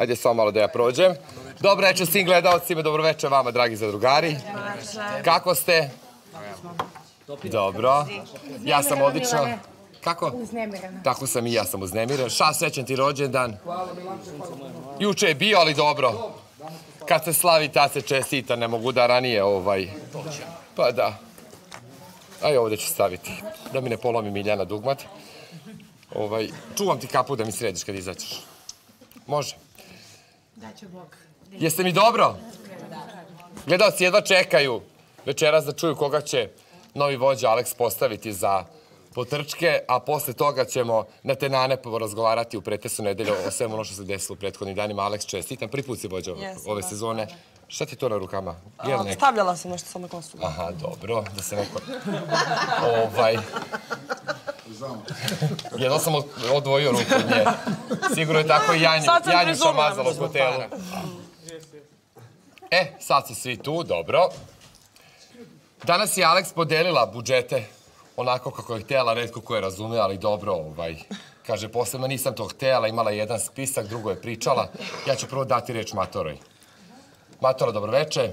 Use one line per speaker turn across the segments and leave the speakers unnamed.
Ajde samo malo da ja prođem. Dobro večer svim gledalcima, dobro večer vama dragi zadrugari. Kako ste? Dobro. Ja sam odlično. Kako?
Uznemirena.
Tako sam i ja sam uznemiren. Ša, srećan ti rođendan. Juče je bio, ali dobro. Kad se slavi, ta se čestita, ne mogu da ranije ovaj... Pa da. Aj ovdje ću staviti, da mi ne polomi Miljana dugmat. Ovaj, čuvam ti kapu da mi središ kad izaćeš. Može.
Daće Bog.
Jeste mi dobro? Gledalci jedva čekaju večeras da čuju koga će novi vođa Alex postaviti za potrčke, a posle toga ćemo na te nane razgovarati u pretesu nedelje o svemu ono što se desilo u prethodnim danima. Alex, čestitam. Prvi put si vođa ove sezone. Šta ti je to na rukama?
Stavljala sam nešto samo kosu.
Aha, dobro, da se neko... Ovaj... Jedno sam od- odvojio ruku od nje. Sigurno je tako i Janju,
Sad sam
Janju
prizumila,
šamazalo po telu. E, sad su svi tu, dobro. Danas je Alex podelila budžete onako kako je htjela, redko ko je razume, ali dobro, ovaj, kaže, posebno nisam to htjela, imala je jedan spisak, drugo je pričala. Ja ću prvo dati reč Matoroj. Matora, dobro večer.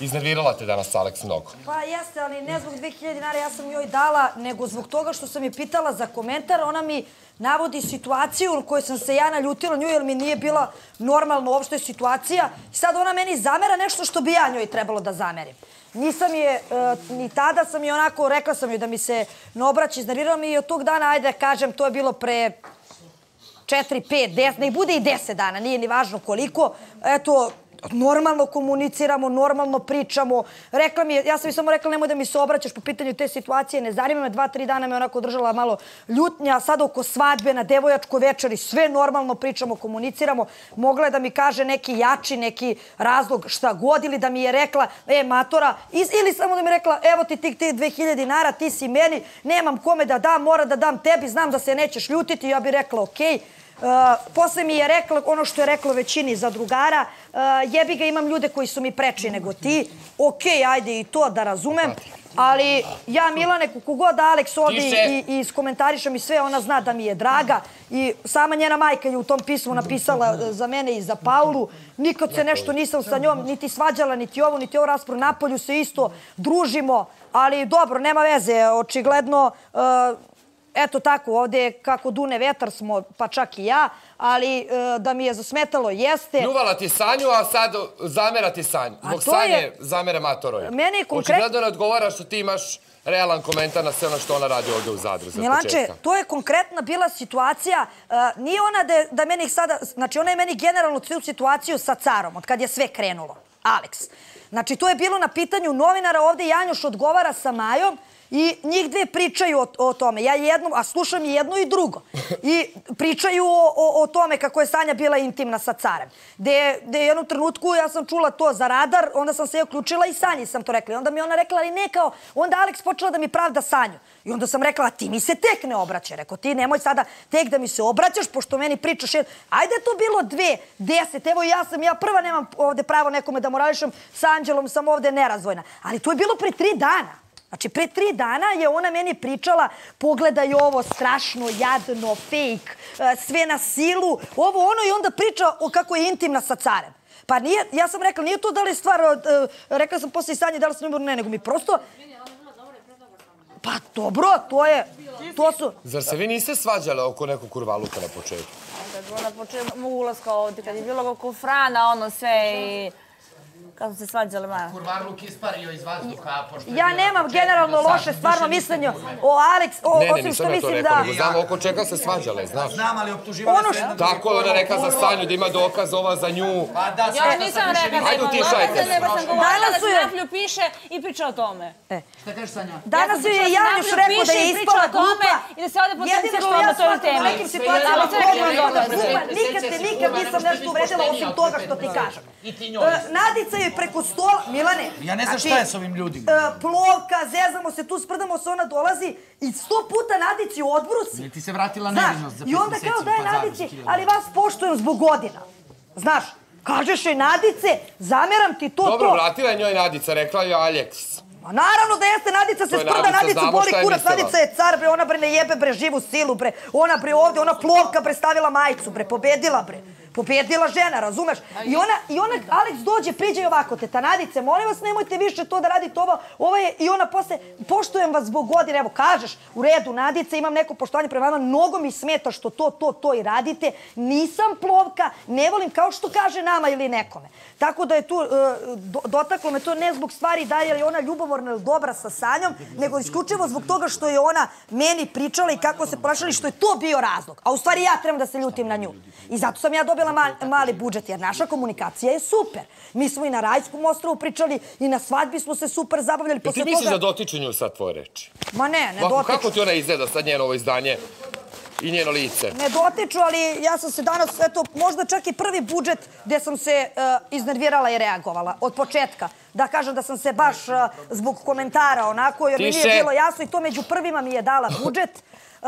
Iznervirala te danas Alex mnogo.
Pa jeste, ali ne zbog 2000 dinara ja sam joj dala, nego zbog toga što sam je pitala za komentar. Ona mi navodi situaciju u kojoj sam se ja naljutila nju jer mi nije bila normalna uopšte situacija. Sad ona meni zamera nešto što bi ja njoj trebalo da zamerim. Nisam je, e, ni tada sam je onako, rekla sam joj da mi se ne obraća, iznervirala mi i od tog dana, ajde da kažem, to je bilo pre 4, 5, 10, nek bude i 10 dana, nije ni važno koliko. Eto, normalno komuniciramo, normalno pričamo. Rekla mi je, ja sam mi samo rekla nemoj da mi se obraćaš po pitanju te situacije, ne zanima me, dva, tri dana me onako držala malo ljutnja, sad oko svadbe na devojačkoj večeri, sve normalno pričamo, komuniciramo. Mogla je da mi kaže neki jači, neki razlog šta god ili da mi je rekla, e, matora, ili samo da mi je rekla, evo ti tih ti 2000 dinara, ti si meni, nemam kome da dam, mora da dam tebi, znam da se nećeš ljutiti, ja bih rekla, okej. Posle mi je rekla ono što je reklo većini zadrugara, uh, jebi ga imam ljude koji su mi preči nego ti, ok, ajde i to da razumem, ali ja Milane, kogod Alex ovdje i, i iskomentarišem i sve, ona zna da mi je draga i sama njena majka je u tom pismu napisala uh, za mene i za Paulu, nikad se nešto nisam sa njom niti svađala, niti ovo, niti ovo raspravu, napolju se isto družimo, ali dobro, nema veze, očigledno uh, Eto tako, ovdje je kako dune vetar smo, pa čak i ja, ali e, da mi je zasmetalo jeste.
Pljuvala ti Sanju, a sad zamera ti Sanju. Zbog Sanje
je-
zamere Matoroju.
Meni je konkret-
Očigledno ne odgovara što ti imaš realan komentar na sve ono što ona radi ovdje u Zadru za
Milanče, to je konkretna bila situacija, e, nije ona da, je- da meni sada, znači ona je meni generalno cijelu situaciju sa carom, od kad je sve krenulo, Alex. Znači to je bilo na pitanju novinara, ovdje Janjuš odgovara sa Majom, I njih dve pričaju o, tome. Ja jednom, a slušam i jedno i drugo. I pričaju o, o, tome kako je Sanja bila intimna sa carem. Gde, je jednu trenutku ja sam čula to za radar, onda sam se uključila i Sanji sam to rekla. I onda mi je ona rekla, ali ne kao, onda Alex počela da mi pravda Sanju. I onda sam rekla, ti mi se tek ne obraća. Rekao, ti nemoj sada tek da mi se obraćaš, pošto meni pričaš. Ajde je to bilo dve, deset, evo ja sam, ja prva nemam ovde pravo nekome da morališem, sa Anđelom sam ovde nerazvojna. Ali to je bilo pre tri dana. Znači, pre tri dana je ona meni pričala, pogledaj ovo, strašno, jadno, fejk, e, sve na silu, ovo ono i onda priča o kako je intimna sa carem. Pa nije, ja sam rekla, nije to da li je stvar, e, rekla sam posle i Sanje da li sam ne, nego mi prosto... Pa dobro, to je, to su...
Zar se vi niste svađale oko nekog kurvaluka na početku?
Kad je bilo na početku ulaska ovdje, kad je bilo oko Frana, ono sve i... Kad su se svađali, ma.
Kurvarluk ispario iz vazduha. Pošto
Ja nemam generalno loše stvarno mišljenje o Alex, o,
Ne, ne,
osim
nisam
što
ja to
mislim
rekao,
da...
nego znam oko čega se svađale, znaš.
Znam, ali optuživala
Ono
se
što-
Tako je ona rekla za Sanju da ima dokaz ova za nju.
Pa da,
Ja nisam rekla da dokaze,
se.
nego sam govorila
Danas
da
su je-
Snaplju piše i priča o tome.
Šta kažeš, Sanja?
Danas je Janjuš rekao da je ispala
o
glupa.
i da se
što
potenciramo
ja
na toj temi.
nekim situacijama. Nikad te nikad nisam nešto uvredila osim toga što ti kažem. E, Nadica je preko stola, Milane.
Ja ne znam
znači,
šta je s ovim ljudima.
e, Plovka, zezamo se, tu sprdamo se, ona dolazi i sto puta Nadici odbrusi.
Jel ti se vratila
Znaš,
nevinost za
I
pet
onda
meseci
kao
u
da je Nadici, ali vas poštujem zbog godina. Znaš, kažeš joj Nadice, zameram ti to,
Dobro,
to.
vratila je njoj Nadica, rekla je Alex.
Ma naravno da jeste, Nadica se
je
sprda,
Nadica,
Nadicu boli
je
kurac. Nadica je car, bre, ona bre ne jebe, bre, živu silu, bre. Ona bre ovde, ona plovka bre stavila majicu, bre, pobedila, bre. Pobedila žena, razumeš? I ona, i ona, Alex dođe, priđe i ovako, teta Nadice, molim vas, nemojte više to da radite ovo, ovo je, i ona posle, poštujem vas zbog godine, evo, kažeš, u redu, Nadice, imam neko poštovanje prema vama, mnogo mi smeta što to, to, to i radite, nisam plovka, ne volim, kao što kaže nama ili nekome. Tako da je tu, e, do- dotaklo me to ne zbog stvari da je ona ljubomorna ili dobra sa Sanjom, nego isključivo zbog toga što je ona meni pričala i kako se ponašala i što je to bio razlog. A u stvari ja trebam da se ljutim na nju. I zato sam ja dobila mal- mali budžet, jer naša komunikacija je super. Mi smo i na Rajskom ostrovu pričali i na svadbi smo se super zabavljali.
Jel ti misliš
toga-
da dotiču nju sad tvoje reči?
Ma ne, ne
Ovako,
dotiču.
kako ti ona izgleda sad njeno ovo izdanje i njeno lice?
Ne dotiču, ali ja sam se danas, eto, možda čak i prvi budžet gde sam se e, iznervirala i reagovala od početka. Da kažem da sam se baš e, zbog komentara onako, jer mi nije bilo jasno i to među prvima mi je dala budžet. E,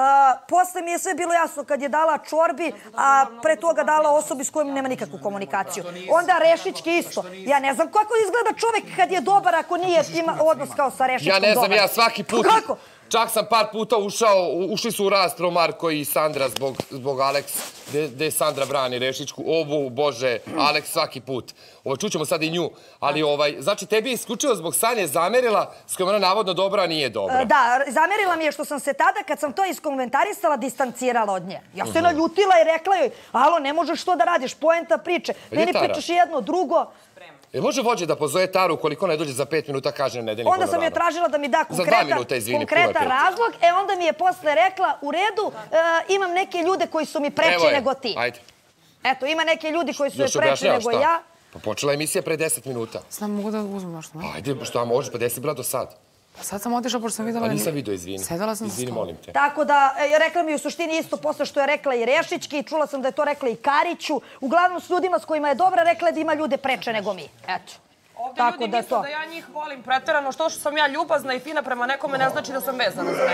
posle mi je sve bilo jasno kad je dala Čorbi, a pre toga dala osobi s kojom nema nikakvu komunikaciju. Onda Rešićki isto. Ja ne znam kako izgleda čovek kad je dobar ako nije ima odnos kao sa Rešićkom
Ja ne znam,
dobar.
ja svaki put...
Kako?
Čak sam par puta ušao, ušli su u raspravu Marko i Sandra zbog, zbog Alex, gde, gde Sandra brani Rešićku. Ovu, Bože, Alex svaki put. Ovo, čućemo sad i nju. Ali, ovaj, znači, tebi je isključivo zbog Sanje zamerila, s kojom ona navodno dobra, a nije dobra.
E, Da, zamerila mi je što sam se tada, kad sam to iskomentarisala, distancirala od nje. Ja
Mhm.
se naljutila i rekla joj, alo, ne možeš to da radiš, poenta priče. Meni pričaš jedno, drugo.
E, može vođe da pozove Taru ukoliko ne dođe za pet minuta, kaže nedeljnik
Onda sam je tražila da mi da konkretan,
minuta, izvini,
konkretan
puno je pet.
razlog. E, onda mi je posle rekla, u redu, e, imam neke ljude koji su mi preči
je,
nego ti.
Ajde.
Eto, ima neke ljudi koji su joj
Još
preči nego
šta?
ja.
Pa počela je emisija pre 10 minuta.
Znam, mogu da uzmem nešto. ne?
Ajde, šta možeš, pa gde si bila do sad?
Pa sad sam otišla pošto sam videla...
Pa
da
nisam
ni-
vidio, izvini.
Sedela sam
Izvini, molim te.
Tako da, e, rekla mi u suštini isto posle što je rekla i Rešićki, čula sam da je to rekla i Kariću. Uglavnom s ljudima s kojima je dobra rekla je da ima ljude preče nego mi. Eto.
Ovde
Tako
ljudi
da
misle
to.
da ja njih volim preterano, što što sam ja ljubazna i fina prema nekome ne znači da sam vezana za to.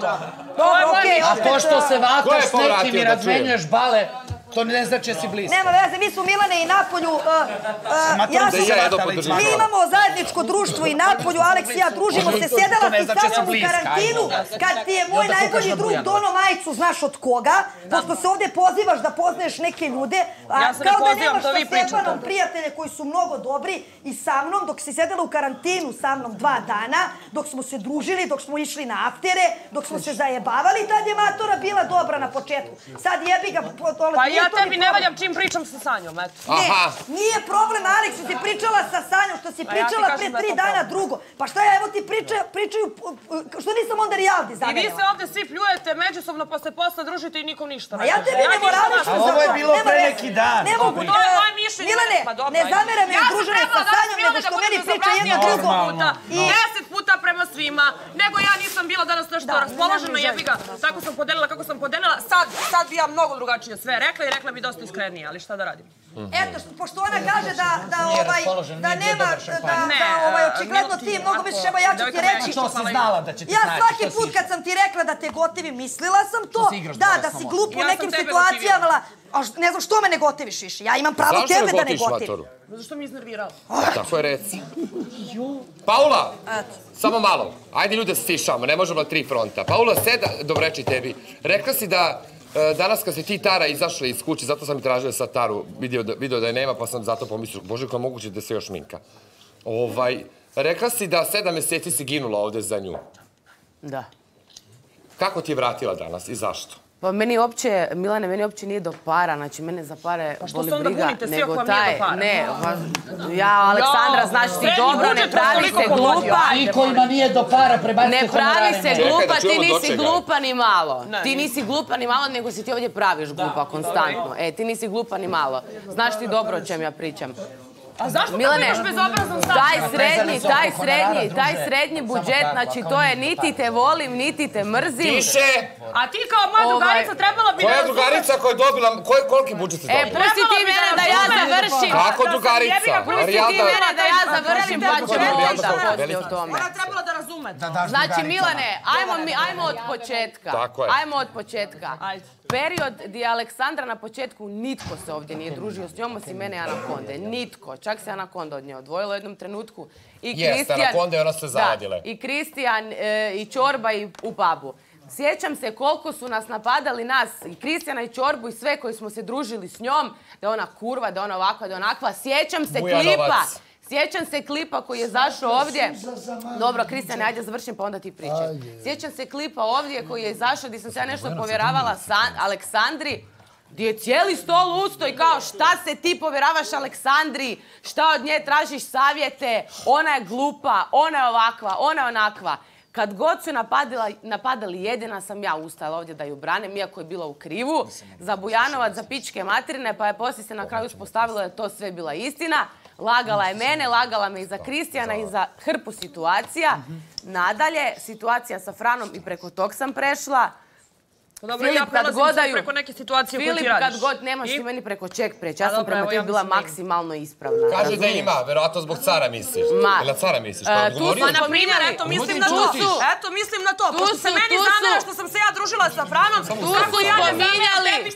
To je
Dobro, okej,
mišljenje.
A
opet,
to što se vataš nekim i
da
razmenjuješ bale, to ne znači da si bliska.
Nema veze, mi smo Milane i Napolju. Uh, uh,
Ma to
ja sam, mi imamo zajedničko društvo i Napolju, Aleks i ja družimo se, sjedala
znači
sa mnom u karantinu, kad ti je moj najbolji
na
drug dono majicu, znaš od koga, pošto se ovde pozivaš da poznaješ neke ljude, a
Ja
kao da nemaš sa
vi pričate.
Stefanom prijatelje koji su mnogo dobri i sa mnom, dok si sedela u karantinu sa mnom dva dana, dok smo se družili, dok smo išli na aftere, dok smo se zajebavali, tad je matora bila dobra na početku. Sad jebi ga, po- dole,
Pa ja
to
tebi ne valjam čim pričam sa Sanjom, eto.
Ne,
Aha.
nije problem, Aleks, što si pričala sa Sanjom, što si
ja
pričala pre tri
to
dana
problem.
drugo. Pa šta ja, evo ti priča, pričaju, što nisam onda Rijaldi
I vi se ovde svi pljujete međusobno pa se posle družite i nikom ništa
Ma
ne
ja tebi ne
A
za
ovo je
to,
bilo pre neki dan.
Ne mogu,
To je moje mišljenje.
Milane,
pa dobro,
ne mi
Ja sam
druženje sa Sanjom, nego što meni priča jedno drugo.
deset puta,
I-
Deset puta prema svima, nego ja nisam bila danas nešto raspoložena, jebi ga, tako sam podelila kako sam podelila. Sad, sad bi ja mnogo drugačije sve rekla i rekla bi dosta iskrenije, ali šta da radim?
Eto, što- pošto ona kaže da, ovaj, da nema, da, ovaj,
a,
očigledno ti
ako-
misliš, evo ja ću ti reći.
To si znala da će ti
Ja svaki put kad sam ti rekla da te gotivim, mislila sam to. Da, da si glup u nekim situacijama. A ne znam što me ne gotiviš više. Ja imam pravo tebe
ne
da ne
gotiš
gotivim.
Zašto mi je iznervirala?
Tako je reci. Paula,
Eto.
samo malo. Ajde ljude stišamo, ne možemo na tri fronta. Paula, seda, dobro reći tebi. Rekla si da e, danas kad si ti Tara izašli iz kuće, zato sam i tražio sad Taru, vidio da, je nema, pa sam zato pomislio, bože, kako moguće da se još minka. Ovaj, rekla si da sedam meseci si ginula ovde za nju.
Da.
Kako ti je vratila danas i zašto?
Pa meni uopće, Milane, meni uopće nije do para, znači mene za pare
Pa što
boli
se onda
briga,
bunite svi
nego
ako vam nije
taj,
do para?
ne, pa, ja, Aleksandra, znaš ti dobro, ne pravi se glupa.
I kojima nije do para, prebacite
ne pravi se glupa, ti nisi glupa ni malo. Ti nisi glupa ni malo, nego si ti ovdje praviš glupa konstantno. E, ti nisi glupa ni malo. Znaš ti dobro o čem ja pričam.
A zašto
Milane,
tako stav?
taj srednji, taj srednji, taj srednji budžet, znači to je niti te volim, niti te mrzim.
Tiše!
A ti kao moja
Ovaj-
drugarica trebala bi
Koja drugarica koja je dobila, koji, koliki budžet si
E,
dobila?
pusti ti mene
da
ja završim.
Kako drugarica?
pusti
Pusti ti mene da ja završim, pa ćemo onda poslije o tome.
Ona je trebala da razume.
Daš
Znači. Milane, ajmo, mi, ajmo od početka.
Tako je.
Ajmo od početka. Period gdje je Aleksandra na početku nitko se ovdje nije družio s njom osim mene i Anakonde. Nitko. Čak se Anakonda od nje odvojila u jednom trenutku. I
Jest,
Kristijan-
Anakonda i ona se
Da,
zavadile.
I Kristijan e, i Čorba i u pubu. Sjećam se koliko su nas napadali nas, i Kristijana i Čorbu i sve koji smo se družili s njom, da je ona kurva, da je ona ovakva, da onakva. Sjećam se
Bujanovac.
klipa. Sjećam se klipa koji je zašao ovdje. Dobro, Kristijane, ajde završim pa onda ti pričaj. Sjećam se klipa ovdje koji je izašao gdje sam se ja nešto povjeravala San- Aleksandri. Gdje je cijeli stol usto i kao šta se ti povjeravaš Aleksandri, šta od nje tražiš savjete, ona je glupa, ona je ovakva, ona je onakva. Kad god su napadila, napadali, jedina sam ja ustala ovdje da ju branim, iako je bila u krivu, za Bujanovac, za pičke materine, pa je poslije se na kraju uspostavilo da je to sve bila istina. Lagala je mene, lagala me i za Kristijana i za hrpu situacija. Nadalje, situacija sa Franom i preko tog sam prešla.
Pa Dobro,
Filip,
ja
kad
prelazim
god
sad
daju-
preko neke situacije koje ti
Filip,
radiš.
kad god nemaš
I?
ti meni preko čeg preći. Ja
A
sam prema tebi
ja
bila maksimalno ispravna.
Kaže da ima, verovatno zbog cara misliš.
Ma.
Ili na cara misliš?
E,
Pa
tu
odgovorio?
smo
Pa na primjer, eto, mislim na to.
su.
Eto, mislim na to.
Tu
Pošto se meni zamera što sam se ja družila sa Franom,
Tu su
ja ne zameram
spominjali.
ti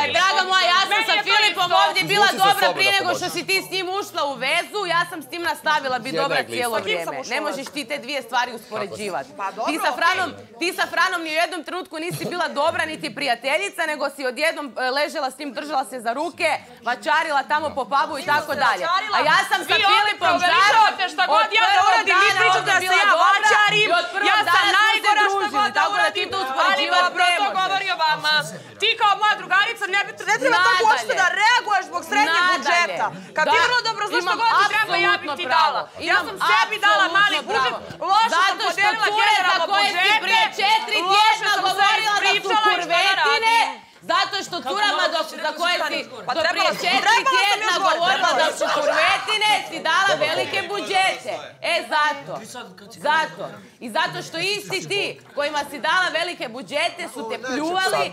Ne, draga moja, ja sam sa Filipom ovdje bila dobra prije nego što si ti s njim ušla u vezu, ja sam s tim nastavila biti
Jedna
dobra cijelo
sam
vrijeme. Ne možeš ti te dvije stvari uspoređivati.
Pa
Ti ti sa Franom ni u jednom trenutku nisi bila dobra niti prijateljica, nego si odjednom e, ležela s tim, držala se za ruke, vačarila tamo po pubu i tako dalje. A ja sam sa Filipom
preuveličavate šta god
od
ja da
prvog
uradim, vi
dana
pričate
ovdje
da se
bila
ja
dobra
vačarim,
i od prvog
ja
dana
sam najgora god da uradim, ali
uspoređivati
dobro Ti kao moja drugarica ne, treba tako uopšte da reaguješ zbog srednjeg budžeta. Kad ti vrlo dobro znaš što god ti treba, ja bih ti dala. Ja sam sebi dala mali budžet, loše sam
što
podelila generalno budžete, loše sam se
govorila da su
ispričala i šta da radim.
Zato što curama do, za koje si
Pa
do
trebala
prije četiri tjedna govorila da su kurvetine, si dala velike budžete. E, zato. Zato. I zato što isti ti kojima si dala velike budžete su te pljuvali,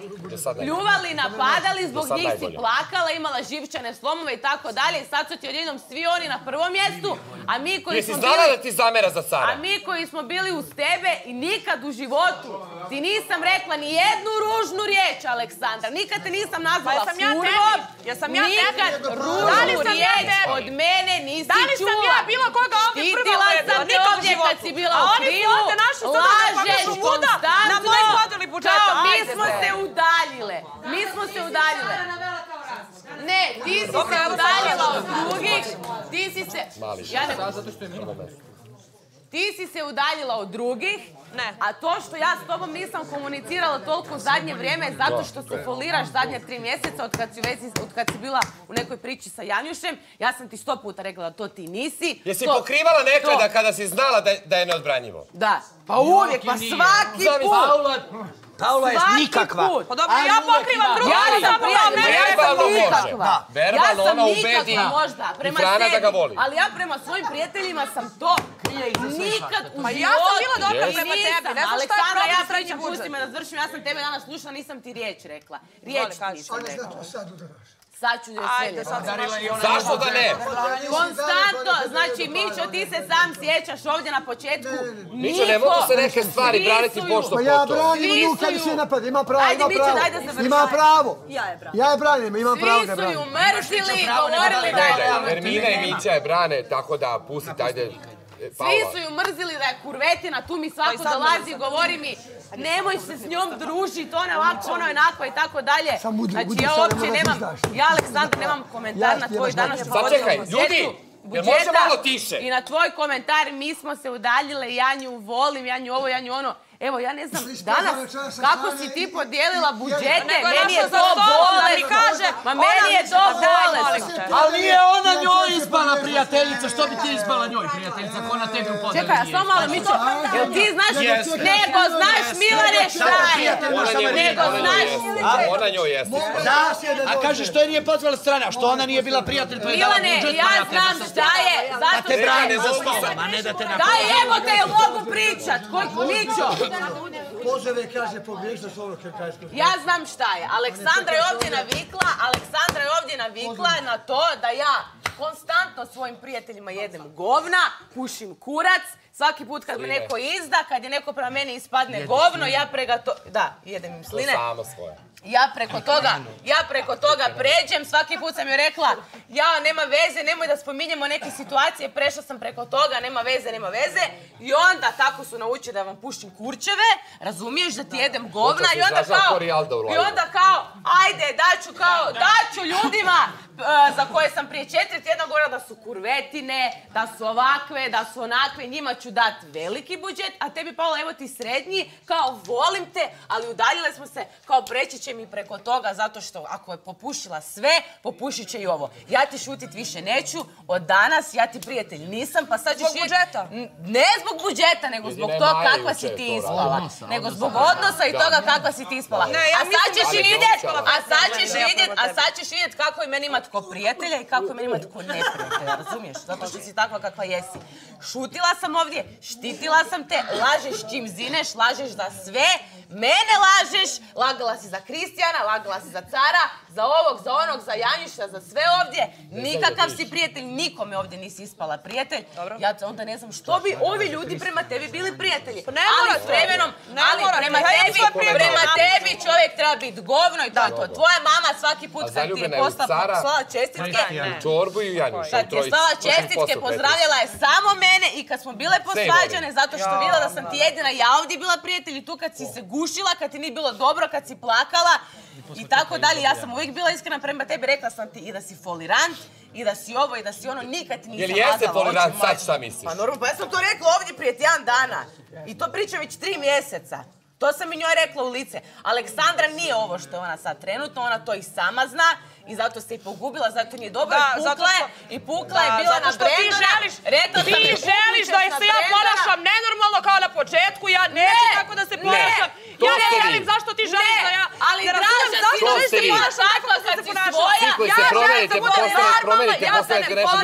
pljuvali, napadali, zbog njih si plakala, imala živčane slomove i tako dalje. I sad su ti odjednom svi oni na prvom mjestu, a mi koji
Jesi
smo
znala
bili...
da ti zamera za
A
cara?
mi koji smo bili uz tebe i nikad u životu ti nisam rekla ni jednu ružnu riječ, Aleksandra. Nikad te nisam nazvala
Pa ja
furvom.
tebi? Jesam ja
Nikad
tebi?
ružnu
Da li sam ja
riječ
tebi?
od mene nisi
Da li sam
čula.
ja bilo koga ovdje prva
Štitila
uvredila?
sam te
Nikad u
ovdje
životu.
kad si bila
A
u
oni su
krivu.
ovdje našli sada da
Lažeš
pokažu muda na
konstantno.
mojoj podeli budžeta.
Kao, mi smo se udaljile. Mi smo se udaljile. Ne, ti si se udaljila od drugih. Ti si se...
Mali
Ja ne ti si se udaljila od drugih,
Ne.
a to što ja s tobom nisam komunicirala toliko u zadnje vrijeme je zato što se foliraš zadnje tri mjeseca od kad si, vezi, od kad si bila u nekoj priči sa Janjušem. Ja sam ti sto puta rekla da to ti nisi.
Jesi
To-
pokrivala nekada kada si znala da, da je neodbranjivo?
Da. Pa uvijek, pa svaki put.
Paula, je
Svaki
nikakva.
put.
Pa dobro,
Ali
ja pokrivam
ima.
drugu,
Ja
ali
sam ja
Verbalno
sam
može.
nikakva.
Da. Verbalno
ja sam
ona
nikakva
ubedi.
možda, prema
I Frana da
sebi,
ga voli.
ali ja prema svojim prijateljima sam to nikad u
Pa
životu.
ja sam bila dobra prema tebi, ne znam šta je
Aleksandra,
problem
ja
budžet.
pusti me da završim, ja sam tebe danas slušala, nisam ti riječ rekla. Riječ nisam rekla.
Sad udaraš.
Sad ću joj sve
Ajde,
Zašto da ne?
Konstantno, znači Mićo ti se sam sjećaš ovdje na početku.
Mićo, ne mogu se neke stvari
Svi
braniti pošto
Pa ja
poto.
branim
Svi
nju kad se napad, ima pravo,
Ajde,
ima
Mićo,
pravo.
daj da završaj.
Ima pravo.
Ja je branim.
Ja je branim, imam pravo
Svi
da
su ju
branim.
mrzili, govorili da je...
Ermina i Mića je brane, tako da pustite, ajde.
Svi su ju mrzili da je kurvetina, tu mi svako dolazi i govori mi nemoj se s njom družiti, ona je ovako, ona je onako i tako dalje. Znači ja uopće
ne
nemam, ja Aleksandar nemam komentar na tvoj današnji
Sačekaj, ljudi, jel može
budžeta
malo tiše?
I na tvoj komentar mi smo se udaljile, ja nju volim, ja nju ovo, ja nju ono. Evo, ja ne znam,
Sliš
danas, kako si ti podijelila budžete, meni je to
da mi kaže,
Ma meni je
mi-
to
Daj,
bolesno.
te.
Ali nije ona njoj ispala prijateljica, što bi ti ispala njoj prijateljica, ako ona tebi u podeli
Čekaj, a samo malo, Mićo, jel ti znaš, nego znaš Milane šta je, nego znaš,
jeste. Ona njoj jeste.
Da, a kaže što je nije pozvala strana, što ona nije bila prijatelj pa je dala
Milane,
budžet,
ja
pa
znam šta je,
Pa
zato
te brane za stolom, a ne da te
Daj
napadaju.
evo te, mogu pričat, Mićo,
Pozove kaže pogrešno slovo kad kaže.
ja znam šta je, Aleksandra je ovdje navikla, Aleksandra je ovdje navikla na to da ja konstantno svojim prijateljima jedem govna, pušim kurac, svaki put kad me neko izda, kad je neko prema meni ispadne govno, ja prega to... Da, jedem im
To
sline.
samo svoje.
Ja preko toga, ja preko toga pređem, svaki put sam joj rekla, ja nema veze, nemoj da spominjemo neke situacije, prešla sam preko toga, nema veze, nema veze. I onda tako su naučili da vam pušim kurčeve, razumiješ da ti jedem govna i onda kao, i onda kao, ajde, daću kao, daću ljudima e, za koje sam prije četiri tjedna govorila da su kurvetine, da su ovakve, da su onakve, njima ću dat veliki budžet, a tebi Paula, evo ti srednji, kao volim te, ali udaljile smo se, kao preći će mi preko toga, zato što ako je popušila sve, popušit će i ovo. Ja ti šutit više neću, od danas ja ti prijatelj nisam, pa sad ćeš
Zbog budžeta?
Ne zbog budžeta, nego zbog toga kakva si ti ispala. Nego zbog odnosa i toga kakva si ti ispala. A sad ćeš
da-
vidjet, a sad ćeš vidjet, a sad ćeš vidjet kako je meni imat ko prijatelja i kako je meni imat ko neprijatelja, razumiješ? Zato što si takva kakva jesi. Šutila sam ovdje, štitila sam te, lažeš čim zineš, lažeš za sve, mene lažeš, lagala si za Kristijana, lagala si za cara, za ovog, za onog, za Janjuša, za sve ovdje. Nikakav si prijatelj, nikome ovdje nisi ispala prijatelj. Ja te onda ne znam što bi ovi ljudi prema tebi bili prijatelji.
Pa ne
ali s vremenom, ali prema tebi, prema tebi čovjek treba biti govno i to je to. Tvoja mama svaki put kad ti je poslala čestitke,
U čorbu i u Janjuša.
kad ti je slala čestitke, pozdravljala je samo mene i kad smo bile posvađane zato što vidjela da sam ti jedina ja ovdje bila prijatelj i tu kad si se gušila, kad ti nije bilo dobro, kad si plakala i tako dalje. Ja sam uvijek bila iskrena prema tebi, rekla sam ti i da si folirant i da si ovo i da si ono, nikad ti nisam
Jel jeste folirant, sad šta misliš?
Pa normalno, pa ja sam to rekla ovdje prije tjedan dana. I to pričam već tri mjeseca. To sam i njoj rekla u lice. Aleksandra nije ovo što je ona sad trenutno, ona to i sama zna i zato se i pogubila, zato nije dobro.
Da,
I
zato
pukla je, i pukla je
Da,
bila na
što ti
Brendona.
želiš,
Rekla
ti da se ja ponašam nenormalno kao na početku, ja neću
Ne,
tako da se ponašam. Ja ne želim zašto ti želiš
Ne,
da ja...
ali
ne razumem zašto da
vi.
se ponašam
Tako kad
se
koji
Ja
se
želim
promenite,
da
postanete-
normalna,
promenite,
ja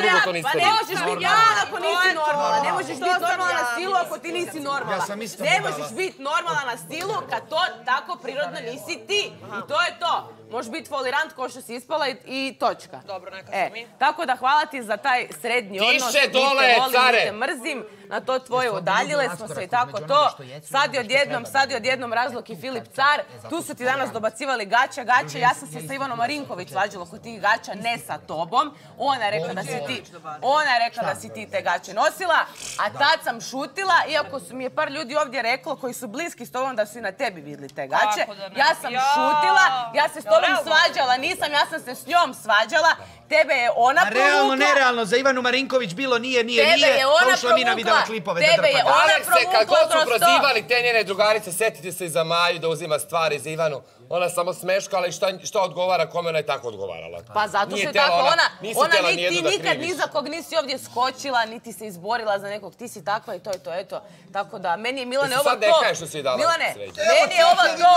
drugo, to niste
Pa ne možeš biti
Ja,
normalna ako nisi normalna. Ne možeš biti normalna na
ja.
stilu ako ti nisi normalna. Ne možeš biti normalna na stilu kad to tako prirodno nisi ti. I to je to. Možeš biti folirant ko što si ispala i, i točka.
Dobro, neka
E,
mi.
Tako da hvala ti za taj srednji
Tiše
odnos. Ni te
dole,
volim,
care!
te mrzim. Na to tvoje udaljile smo se i tako to. Sad je odjednom, sad je odjednom razlog i Filip Car. Tu su ti danas dobacivali gaća, gaća. Ja sam se sa Ivanom Marinković svađala oko tih gaća, ne sa tobom. Ona je rekla da si ti, ona je rekla da si ti te gaće nosila, a tad sam šutila, iako su mi je par ljudi ovdje reklo koji su bliski s tobom da su i na tebi vidjeli te gaće. Ja sam šutila, ja se s
Realno?
svađala, nisam, ja sam se s njom svađala. Tebe je ona
A realno,
provukla.
nerealno, za Ivanu Marinković bilo nije, nije,
Tebe
nije.
je ona
Ušla Mina videla klipove da
Tebe je
drpa
ona.
Alekse, kad god su prozivali te njene drugarice, setite se i za Maju da uzima stvari za Ivanu. Ona samo smeškala i šta, šta odgovara, kome ona je tako odgovarala.
Pa zato je
htjela
tako ona, ona niti
da
nikad ni za kog nisi ovdje skočila, niti se izborila za nekog, ti si takva i to je to, eto. Tako da, meni je Milane ovo
sad
to.
ne kažeš što si je dala
Milane, meni je ovo to.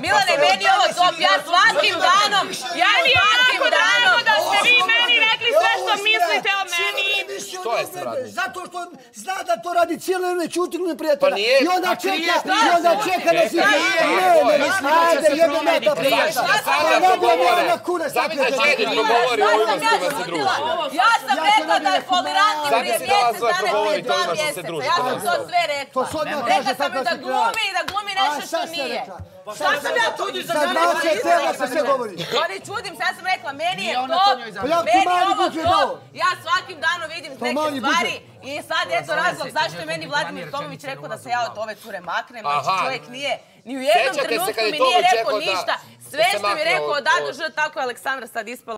Milane, meni je ovo to, ja svakim danom, ja
je
svakim danom.
Ste vi meni rekli sve što mislite o meni.
Što je smradno?
Zato što zna da to radi cijelo vrijeme čuti neprijatelja.
Pa nije-
I onda čeka, i onda čeka da si... Ne,
nije,
ne,
mislim
ne, ajde, me
Prije
priča.
što Sandra
Pa ne bi
progovore.
ona kurac
Zamisli da
naprijed.
Đedić progovori o kojima se druži.
Ja sam rekla da je
Sad
prije mjesec
svoje
dana,
progovoriti
prije dva mjeseca. Ja sam
ne
to sve rekla.
Sad kaže
sam i da glumi i da glumi nešto što nije. Šta sam ja tu?
Sad naće tebe se sve govori.
Pa ne čudim ja sam rekla, meni je to,
Pa
je
dao?
ja svakim danom vidim
To
neke stvari i sad eto razlog zašto je meni Vladimir Tomović rekao da se ja od ove cure maknem, znači
Aha.
čovjek nije ni u jednom trenutku mi nije rekao
da-
ništa,
da
sve što mi je rekao
od-
od A do
od-
Ž, tako je Aleksandra sad ispala.